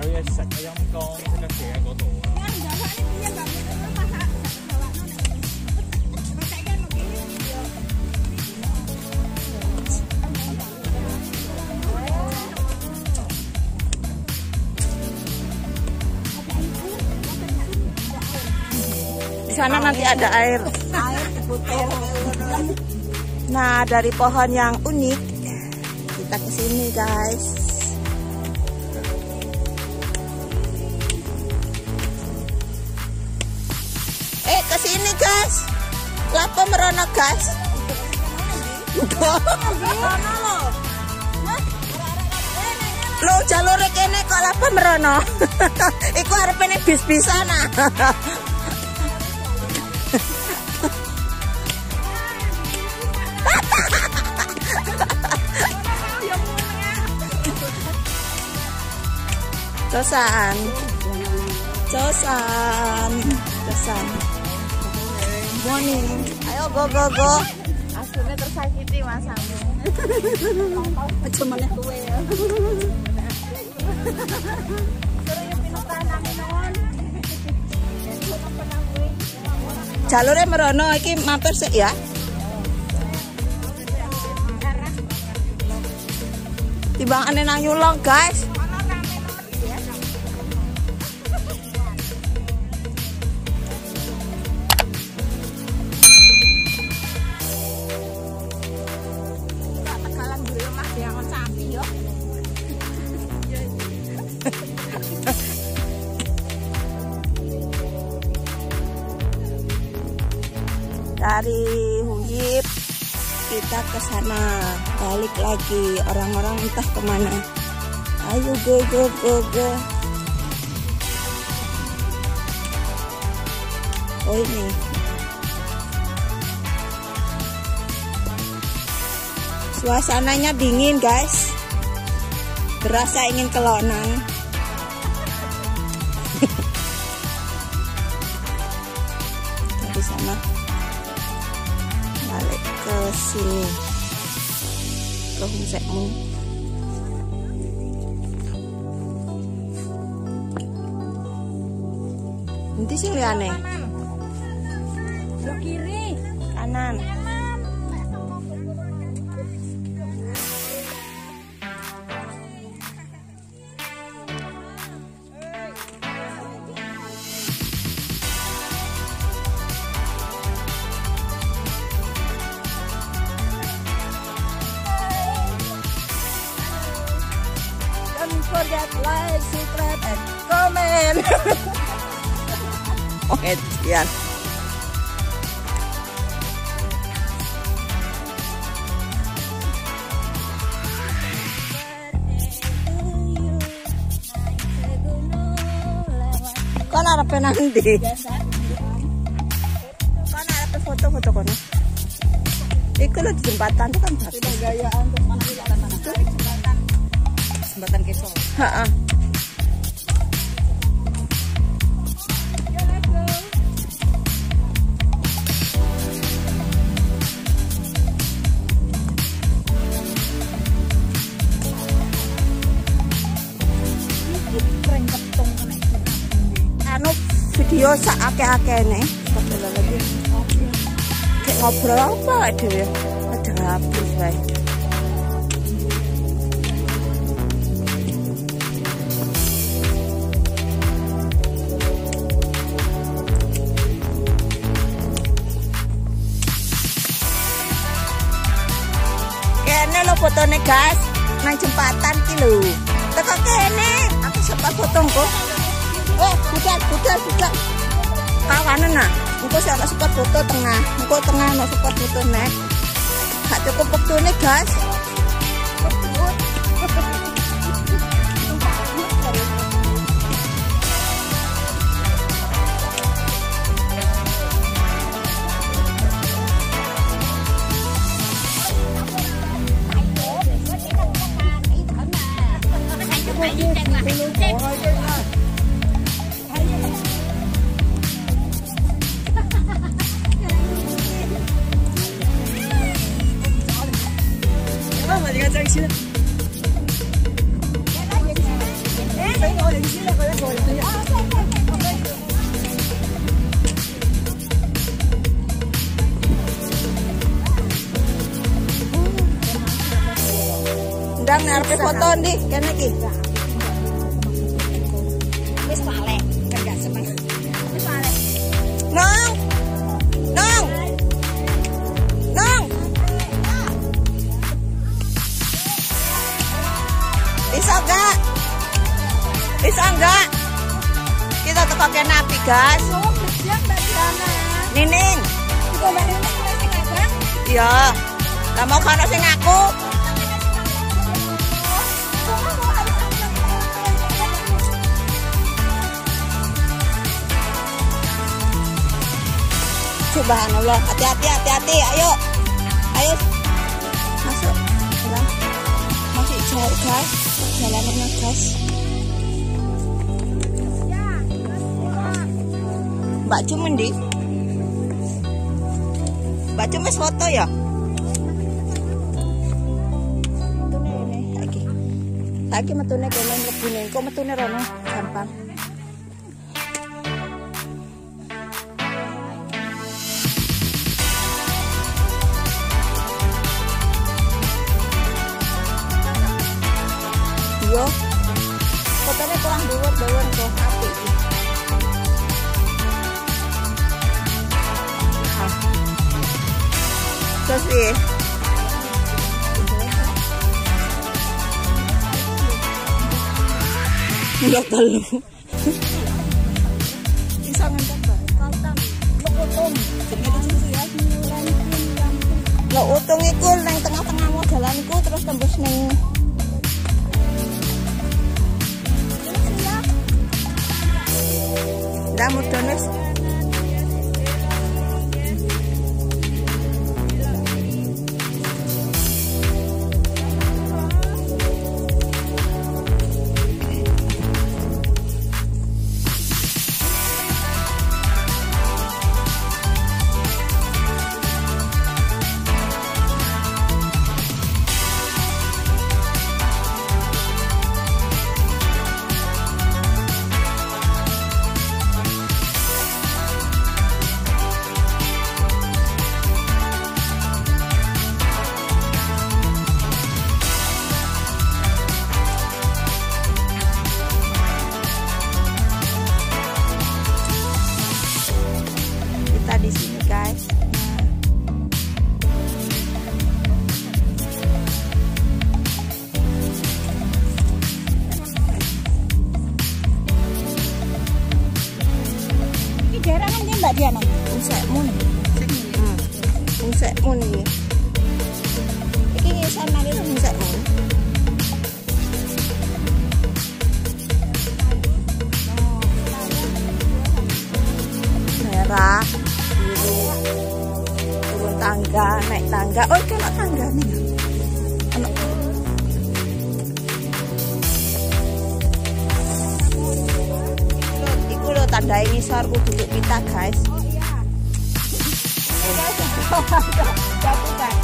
Di sana nanti ada air. Nah, dari pohon yang unik kita ke sini, guys. Lapo merono, guys. Lo jalur kene kok lapo merono. Iku arepene bis-bisana. Cosan. Cosan. Cosan. Morning. Ayo go go go. Asurnya tersakiti mas. Aja meneh kowe ya. Jalure merono iki mampir sik ya. Timbangane nang nyulong, guys. Balik lagi. Orang-orang entah ke mana. Ayo go go go go. Oh ini. Suasananya dingin guys. Berasa ingin kelonang dari sana balik ke sini ke homsekmu nanti sih liane kiri. kanan Edian. Kau arep nanti? Kau arep foto-foto kono? Iku lho di jembatan tuh kan bagus. Gayaan terus mana jembatan? Jembatan. Jembatan Keso. Heeh. ake-ake nih kita lagi kayak ngobrol apa aja ya ada habis baik kene lo fotone gas. Nang jembatan ki lho. Teko kene aku sempat potong kok eh budak budak budak kawanan nah engko saya sempat foto tengah. Engko tengah no sempat foto nek gak cukup wektune guys Ngarepe foto ndi kene iki. Wis palek, enggak seneng. Wis palek. Nong. Nong. Nong. Bisa enggak? Bisa enggak? Kita teko kene api, guys. Nining. Iya. Lah mau kono sing aku. Subhanallah. Hati-hati, hati-hati. Ayo. Ayo. Masuk. Jalan. Masih jauh, guys. Jalanannya, guys. Mbak Cum ndi? Mbak Cum foto ya? Saiki. Saiki metune kene mlebune, engko metune rono gampang. Piye? Enggak telu. Bisa ya. Lah utung iku nang tengah-tengah modalanku terus tembus ning Ndak mudone 바디아나 운세 모니 응 운세 모니 이게 살만해서 운세 모니 merah turun tangga naik tangga oh kalau tangga nih Lo tandai ngisor kudu kita guys. Jatuh kan.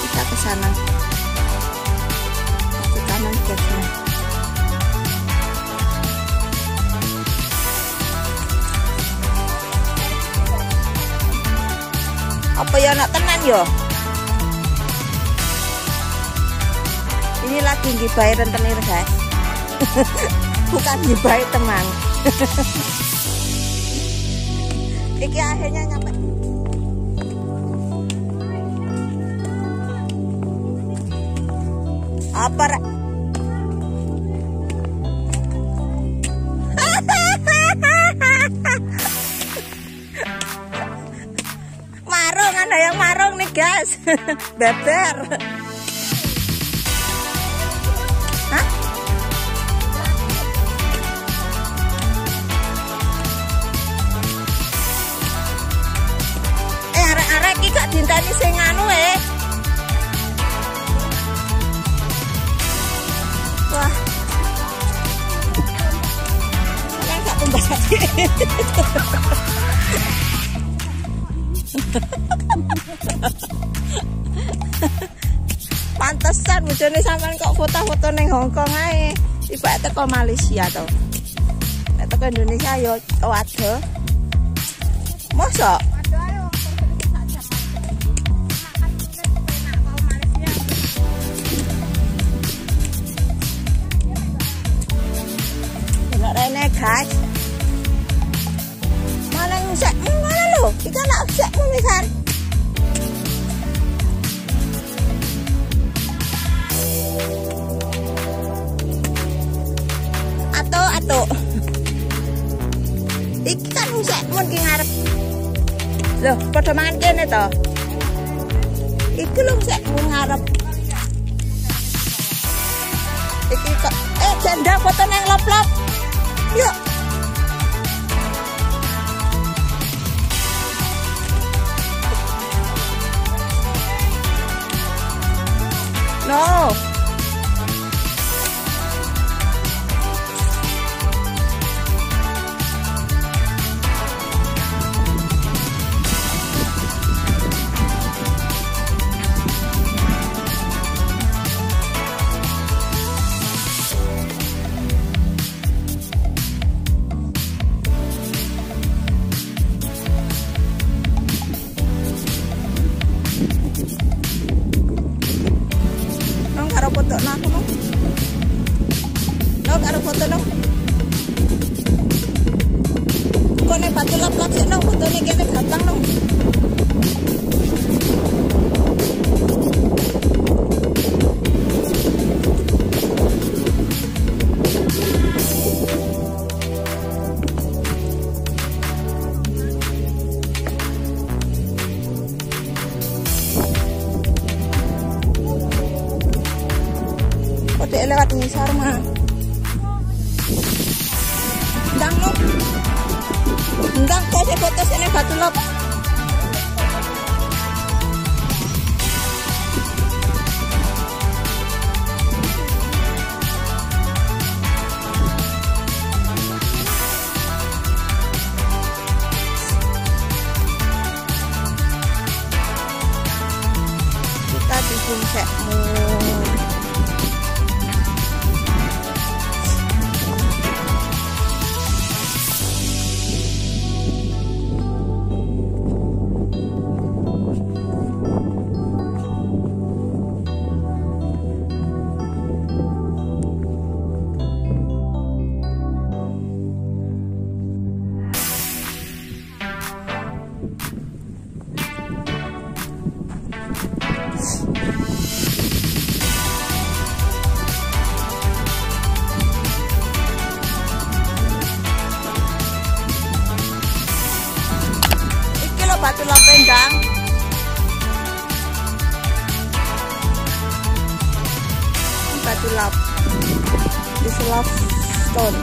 kita ke sana ke kanan ke sana apa ya nak tenan yo ini lagi ngibai rentenir guys. Bukan ngibai teman. Ini akhirnya nyampe. Apa rek? Marung ada yang marung nih guys. Beber. Foto-foto ning Hongkong ae. Tiba teko Malaysia to. Nek teko Indonesia yo. Mosok? Enggak rene guys. Mana ngusek? Mana lo? Ikan nak usek mu atau Iki kan usek mun ki ngarep. Loh, padha mangan kene to. Iki lho usek mun ngarep. Iki kok eh janda foto nang lop-lop. Yuk. No. Nong karo foto nong. Kau nih batu lap lap sih foto nih kene gampang dia lewat ngisar mah. Nong. Ndang kau sih foto sini batu lap. Lapendang. Ini Batu lap. This love stone.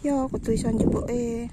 Yo, aku tulisan jebuk eh.